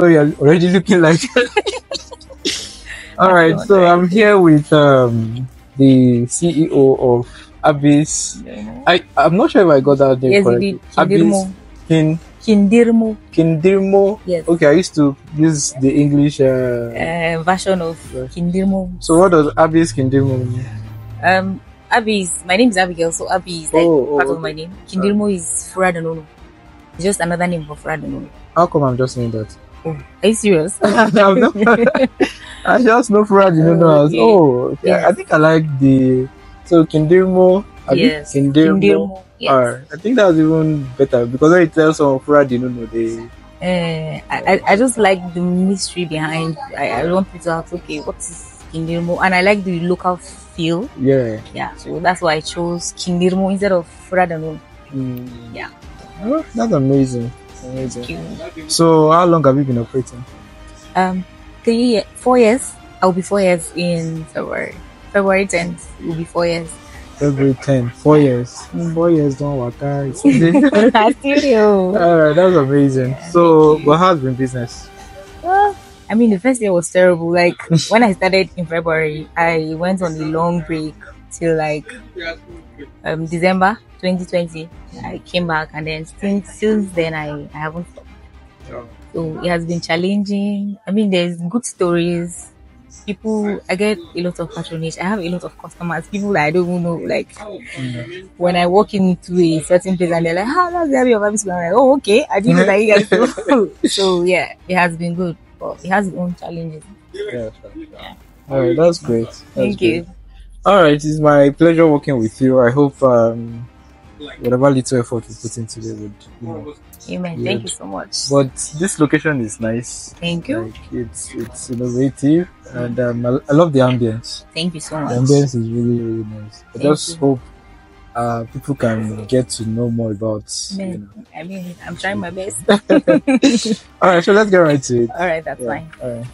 So you're already looking like. All right, so I'm here with um, the CEO of Abbie's. I I'm not sure if I got that name Yes, did. Kindirmo. Kin Kindirmo. Kindirmo. Yes. Okay, I used to use the English. Uh, Uh, version of Kindirmo. so what does Abbie's Kindirmo mean? Um, Abby is my name is Abigail, so Abby is like Oh, oh, part of okay. my name. Kindirmo is Furadanono. It's just another name for Furadanono. How come I'm just saying that? Oh, are you serious? Not- I just know know. Oh, as-. Oh, okay. Yes. I think I like the so Kindirmo. Yes. Kindirmo. Kindirmo. Yes. I think that's even better because when you tell someone you know, they Uh, I, I- just like the mystery behind. I, I want people to ask, okay, what is Kindirmo? And I like the local feel. yeah. Yeah, so that's why I chose Kindirmo instead of Furadanono. Mm. Yeah. Oh, that's amazing. Amazing. So, how long have you been operating? Um, three, four years. I'll be four years in February. February 10th will be four years. February 10, four years. Mm. Four years, don't work out. Alright, that's amazing. So, but how's been business? Well, I mean, the first year was terrible. Like when I started in February, I went on a long break till like um December 2020. I came back, and then since since then, I, I haven't stopped. So it has been challenging. I mean, there's good stories. People, I get a lot of patronage. I have a lot of customers. People that I don't even know. Like when I walk into a certain place and they're like, "How that's the of I'm like, "Oh, okay. I didn't know that you guys do." so yeah, it has been good, but it has its own challenges. Yeah. Alright, that's great. That's Thank great. you. All right, it's my pleasure working with you. I hope um, whatever little effort we put into it would, you know. Amen. Yeah. Thank you so much. But this location is nice. Thank you. Like it's it's innovative, and um, I, I love the ambience. Thank you so much. The much. ambience is really really nice. I Thank just you. hope uh, people can get to know more about. You know. I mean, I'm trying my best. All right, so let's get right to it. All right, that's Yeah, fine. All right.